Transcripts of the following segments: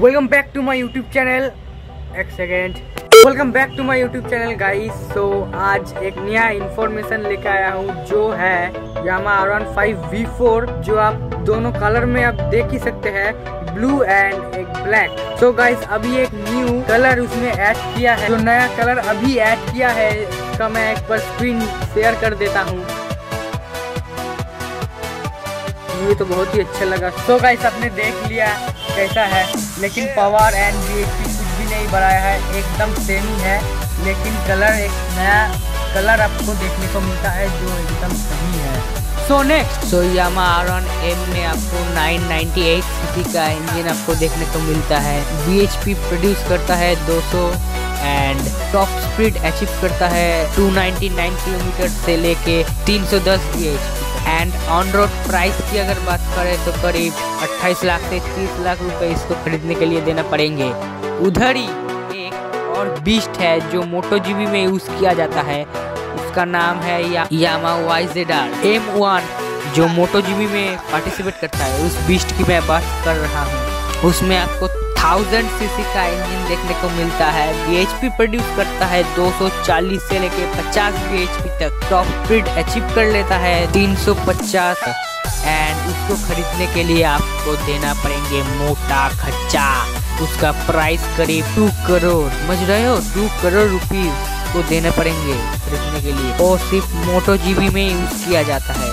Welcome back to my YouTube channel एक second welcome back to my YouTube channel guys so आज एक नया information लेकर आया हूँ, जो है Yamaha R one five V four जो आप दोनों कलर में आप देख ही सकते हैं ब्लू एंड एक ब्लैक सो गाइस अभी एक न्यू कलर उसमें ऐड किया है। जो नया कलर अभी ऐड किया है, इसका मैं एक बार स्क्रीन शेयर कर देता हूँ। ये तो बहुत ही अच्छा लगा। सो so गाइस आपने देख लिया कैसा है। लेकिन पावर एंड बी कुछ भी नहीं बढ़ाया है, एकदम सेम ही है। लेकिन कलर एक नया कलर आपको देखने को मिलता है जो एकदम सही है। So next so Yamaha R one M में आपको 998 सीसी का इंजन आपको देखने को मिलता है। बी प्रोड्यूस करता है 200 एंड टॉप स्पीड अचीव करता है 299 किलोमीटर से लेके 310 bhp and on road price की अगर बात करें तो करीब 28 लाख से 30 लाख रुपए इसको खरीदने के लिए देना पड़ेंगे। उधर ही एक और बीस्ट है जो मोटो जीबी में यूज़ किया जाता है। उसका नाम है या, यामा वाई एम वन जो मोटो जीबी में पार्टिसिपेट करता है। उस बीस्ट की मैं बात कर रहा हूँ। उसमें आपको थाउज़ेंड सीसी का इंजन देखने को मिलता है। बी प्रोड्यूस करता है 240 से लेके 50 बी तक। टॉप स्पीड अचीव कर लेता है 350 एंड उसको खरीदने के लिए आपको देना पड़ेंगे मोटा खर्चा। उसका प्राइस करीब टू करोड़। समझ रहे हो? टू करोड़ रुपीज़ को देने पड़ेंगे खरीदने के लिए। और सिर्फ़ मोटो जीबी में यूज़ किया जाता है।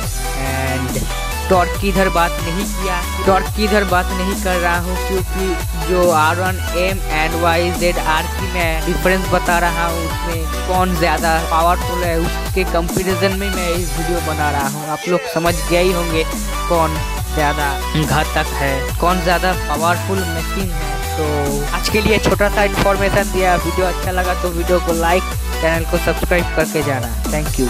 एंड टॉर्क की इधर बात नहीं किया टॉर्क की इधर बात नहीं कर रहा हूँ, क्योंकि जो R one M and Y Z R की मैं डिफरेंस बता रहा हूँ, उसमें कौन ज़्यादा पावरफुल है, उसके कंपेरिजन में मैं इस वीडियो बना रहा हूँ। आप लोग समझ गए ही होंगे कौन ज़्यादा घातक है, कौन ज़्यादा पावरफुल मशीन है। तो आज के लिए छोटा सा इन्फॉर्मेशन दिया वीडियो अच्छा लगा तो वीडियो को लाइक चैनल को सब्सक्राइब करके जाना। Thank you